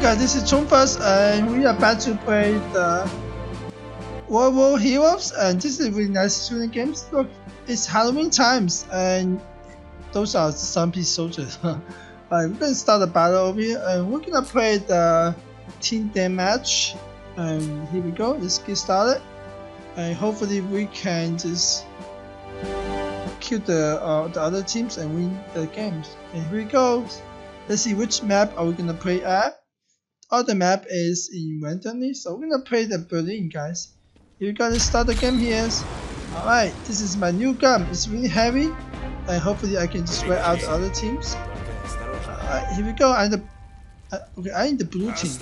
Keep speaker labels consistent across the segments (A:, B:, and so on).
A: guys, this is ToonFirst and we are about to play the World War Heroes and this is a really nice shooting games. Look, it's Halloween times and those are zombie soldiers. We're gonna start the battle over here and we're gonna play the team deathmatch and here we go, let's get started and hopefully we can just kill the, uh, the other teams and win the games. And here we go. Let's see which map are we gonna play at other map is inventory, so we're gonna play the Berlin guys. You gotta start the game here. Alright, this is my new gun. It's really heavy, and hopefully I can just wear out the other teams. Alright, here we go. I'm the uh, okay, I'm the blue
B: team.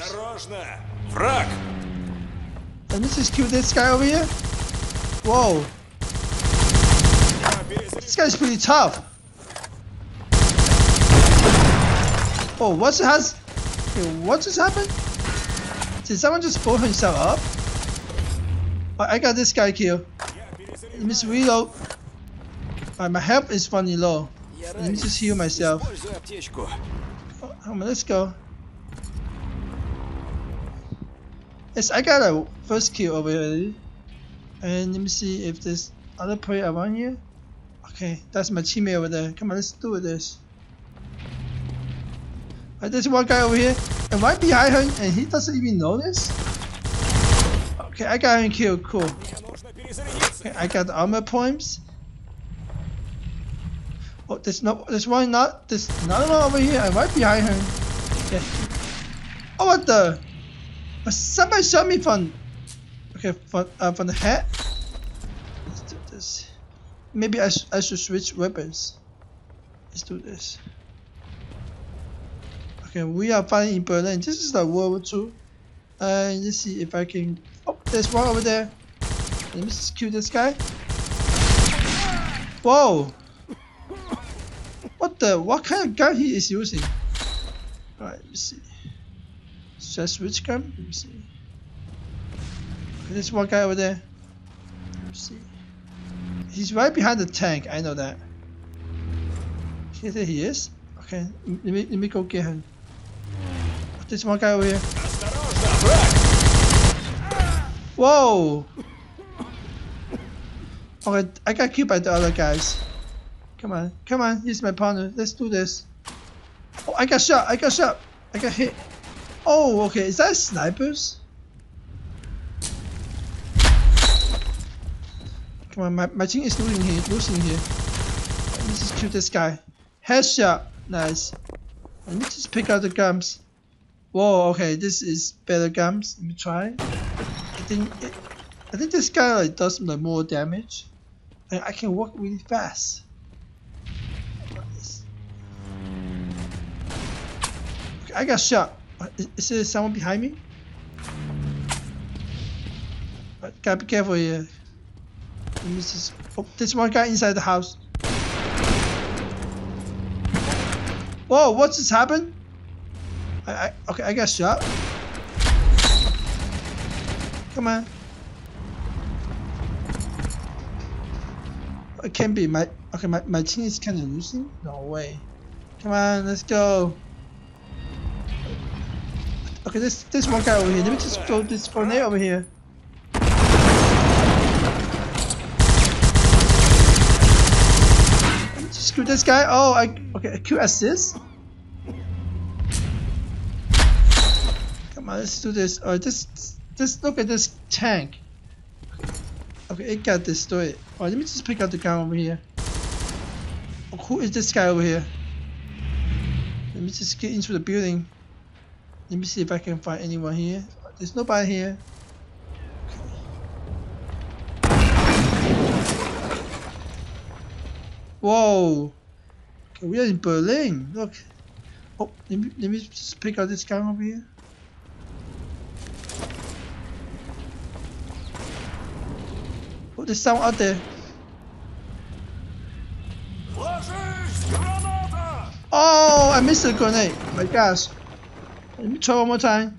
A: Let me just kill this guy over here. Whoa. This guy's pretty tough. Oh, what's has what just happened? Did someone just pull himself up? Right, I got this guy killed. Let me just reload. Right, my health is funny low. Let me just heal myself. Oh, on, let's go. Yes, I got a first kill over here. And let me see if there's other player around here. Okay, that's my teammate over there. Come on, let's do this. Right, there's one guy over here. And right behind him, and he doesn't even notice? Okay, I got him killed. Cool. Okay, I got armor points. Oh, there's no, there's one not, there's another one over here, and right behind him. Okay. Oh, what the? Somebody shot me from, okay, from, uh, from the head. Let's do this. Maybe I, sh I should switch weapons. Let's do this. Okay, we are fighting in Berlin. This is the World War II. Uh, let's see if I can. Oh, there's one over there. Let me just kill this guy. Whoa! What the? What kind of gun he is using? Alright, let me see. I switch gun? Let me see. Okay, there's one guy over there. Let me see. He's right behind the tank. I know that. Okay, there he is. Okay, let me let me go get him. There's one guy over here. Whoa! Okay, I got killed by the other guys. Come on, come on, he's my partner. Let's do this. Oh, I got shot, I got shot, I got hit. Oh, okay, is that snipers? Come on, my, my team is losing here, losing here. Let's just kill this guy. Headshot, nice. Let me just pick out the guns. Whoa, okay, this is better guns. Let me try. I think it, I think this guy like does like more damage, and I can walk really fast. Okay, I got shot. Is, is there someone behind me? Uh, Gotta be careful here. Let me just. Oh, there's one guy inside the house. Whoa! What just happened? I, I okay. I got shot. Come on. It can't be my okay. My my team is kind of losing. No way. Come on, let's go. Okay, this there's one guy over here. Let me just throw this grenade over here. Let me just kill this guy. Oh, I okay. Kill assist. Let's do this. Oh, just just look at this tank. Okay, it got destroyed. Oh, let me just pick up the gun over here. Who is this guy over here? Let me just get into the building. Let me see if I can find anyone here. There's nobody here. Whoa! Okay, we are in Berlin. Look. Oh, let me let me just pick out this gun over here. the sound out there. Oh, I missed the grenade. My gosh. Let me try one more time.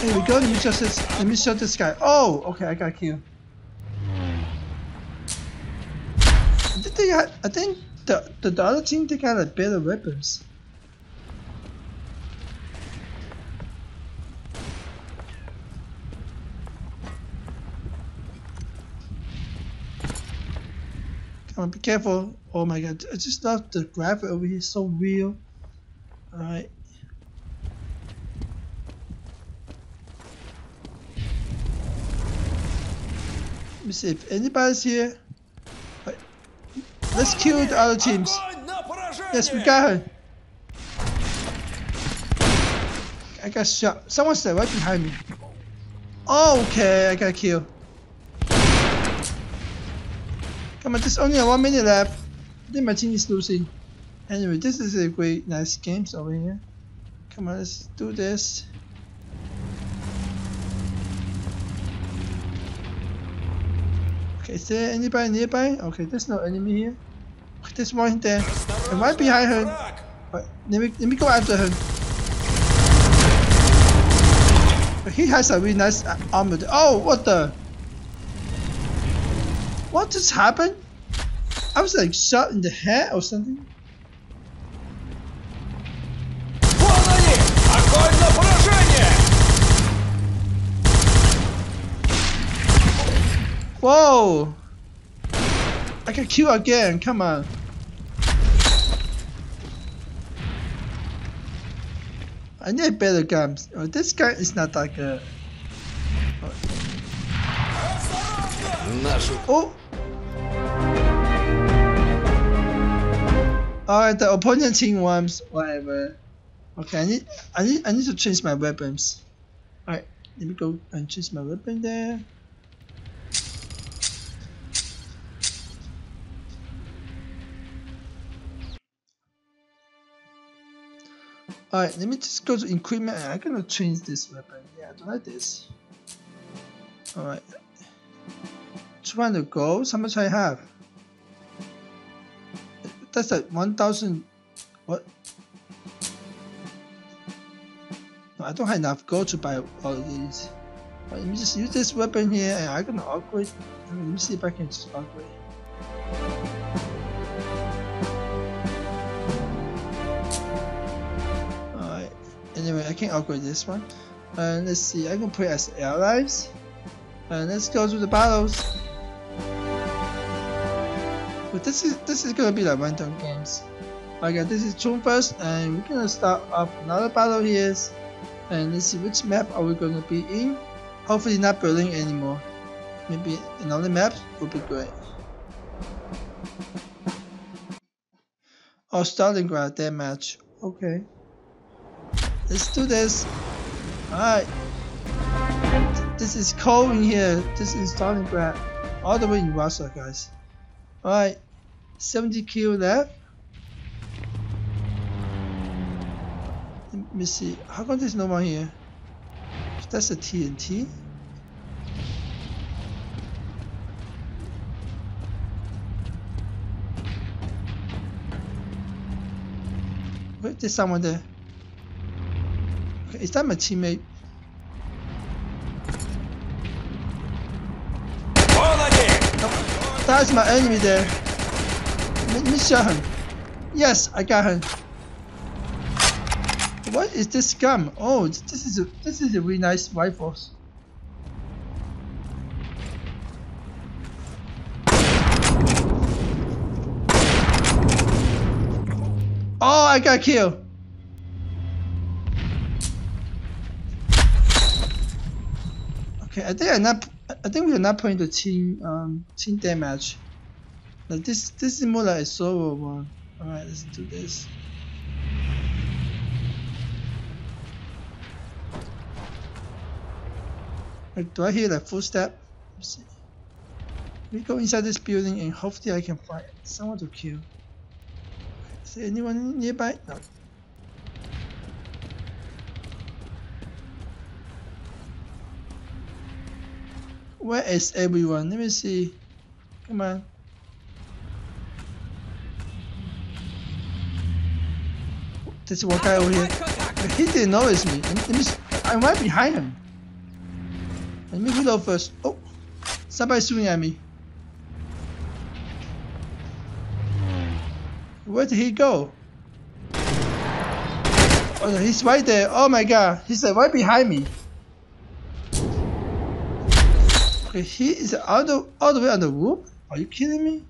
A: Here we go. Let me shot this. Let me shot this guy. Oh, okay. I got killed. I think they I think the, the, the other team they got a better weapons. Be careful. Oh my god. I just love the graphic over here. So real. Alright. Let me see if anybody's here. Let's kill the other teams. Yes, we got her. I got shot. Someone's there right behind me. Okay, I got killed. Come on, there's only a one minute left. I think my team is losing. Anyway, this is a great, nice game over here. Come on, let's do this. Okay, is there anybody nearby? Okay, there's no enemy here. Okay, there's one there. And right behind her. Let me let me go after her. He has a really nice uh, armor. Oh, what the? What just happened? I was like shot in the head or something. Whoa! I got killed again, come on. I need better guns. Oh, this gun is not that good. Oh! Alright, the opponent team wants whatever. Okay, I need I need I need to change my weapons. Alright, let me go and change my weapon there. Alright, let me just go to equipment and I'm gonna change this weapon. Yeah, I don't like this. Alright. 200 gold. How much I have? That's like 1000. What? No, I don't have enough gold to buy all of these. Let me just use this weapon here and I'm gonna upgrade. Let me see if I can just upgrade. Alright. Anyway, I can upgrade this one. And let's see, I can put it as allies. And let's go to the battles. But this is this is gonna be like random games. Okay, this is ToonFirst, and we're gonna start up another battle here. And let's see which map are we gonna be in. Hopefully not Berlin anymore. Maybe another map would be great. Oh, Stalingrad, that match. Okay. Let's do this. Alright. This is cold in here. This is Stalingrad. All the way in Russia, guys. Alright. 70 kill left. Let me see. How come there's no one here? That's a TNT. Wait, there's someone there. Okay, is that my teammate? That's my enemy there. Let me shot him. Yes, I got him. What is this gun? Oh, this is a this is a really nice rifle. Oh, I got killed. Okay, I think I'm not. I think we're not playing the team um team damage. Like this this is more like a solo one. Alright, let's do this. Like, do I hear like footstep? Let's see. We go inside this building and hopefully I can find someone to kill. Is there anyone nearby? No. Where is everyone? Let me see. Come on. There's one guy over here. He didn't notice me. Let me, let me s- I'm right behind him. Let me reload first. Oh, somebody's shooting at me. Where did he go? Oh, he's right there. Oh my god, he's right behind me. Okay, he is all the all the way on the roof. Are you kidding me?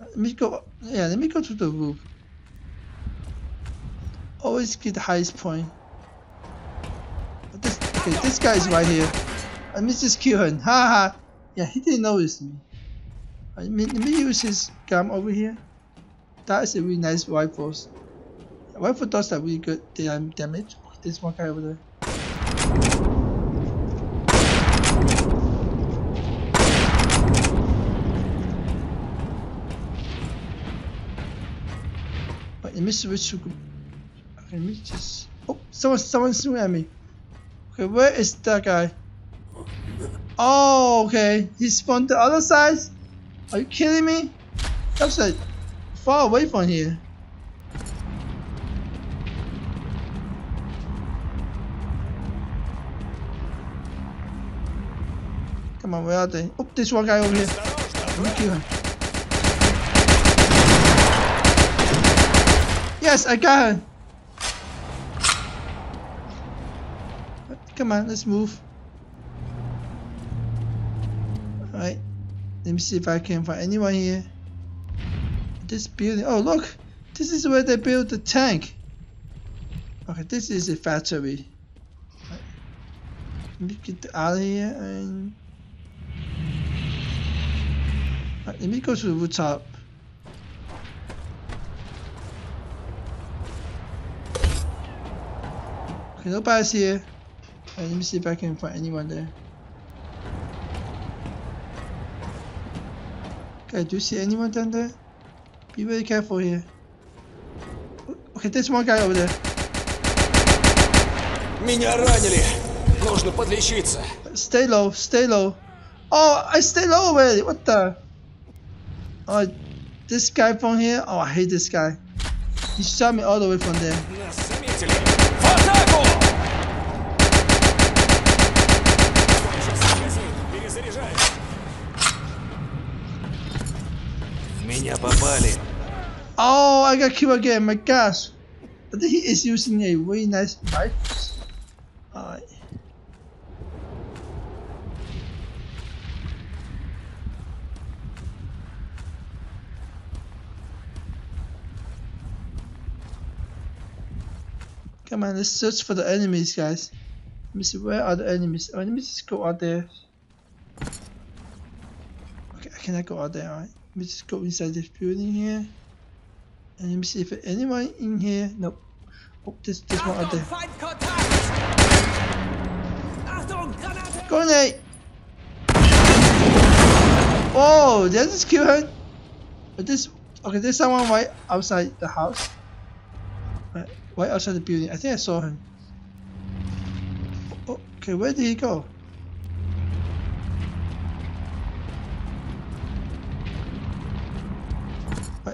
A: Let me go. Yeah, let me go to the roof. Always get the highest point. This, okay, this guy is right here. Let me just kill him. Ha ha. Yeah, he didn't notice me. Uh, let me, let me use his gun over here. That is a really nice rifle. Rifle does that really good damage. This one guy over there. Me switch. Okay, let me just. Oh, someone, someone's shooting at me. Okay, where is that guy? Oh, okay. He's from the other side. Are you kidding me? That's like far away from here. Come on, where are they? Oh, there's one guy over here. Let me kill him. Yes, I got him. Come on, let's move. Alright. Let me see if I can find anyone here. This building. Oh, look! This is where they built the tank. Okay, this is a factory. Right. Let me get out of here and. Right, let me go to the rooftop. Okay, nobody's here. Alright, let me see if I can find anyone there. Okay, do you see anyone down there? Be very careful here. Okay, there's one guy over there.
B: Меня ранили. Нужно подлечиться.
A: Stay low, stay low. Oh, I stay low already. What the? Oh, this guy from here. Oh, I hate this guy. He shot me all the way from there.
B: Меня попали.
A: Oh, I got killed again. My gosh. I think he is using a really nice rifle. Alright. Come on, let's search for the enemies, guys. Let me see, where are the enemies? Oh, let me just go out there. Okay, I cannot go out there, alright. Let me just go inside this building here. And let me see if anyone in here. Nope. Oh, this this one out there. Grenade! Oh, did I just kill her? But this okay, there's someone right outside the house. Right, right outside the building. I think I saw him. Oh, okay, where did he go?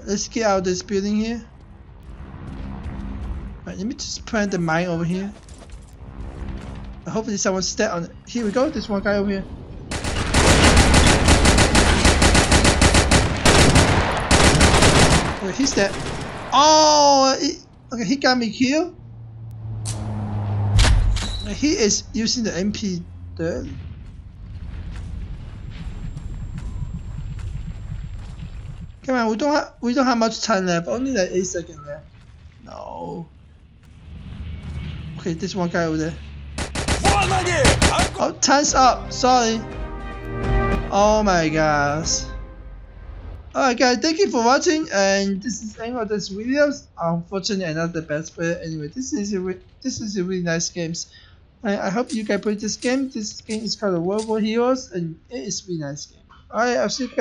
A: Let's get out of this building here. Let me just plant the mine over here. Hopefully someone step on it. Here we go, This one guy over here. Okay, he's dead. Oh! He, okay, he got me killed. He is using the MP30. Come on, we don't have we don't have much time left. Only like eight seconds left. No. Okay, this one guy over there. Oh, time's up. Sorry. Oh my gosh. Alright guys, thank you for watching and this is the end of this video. Unfortunately I'm not the best player anyway. This is a this is a really nice game. I, I hope you guys play this game. This game is called World War Heroes and it is a really nice game. Alright, I'll see you guys.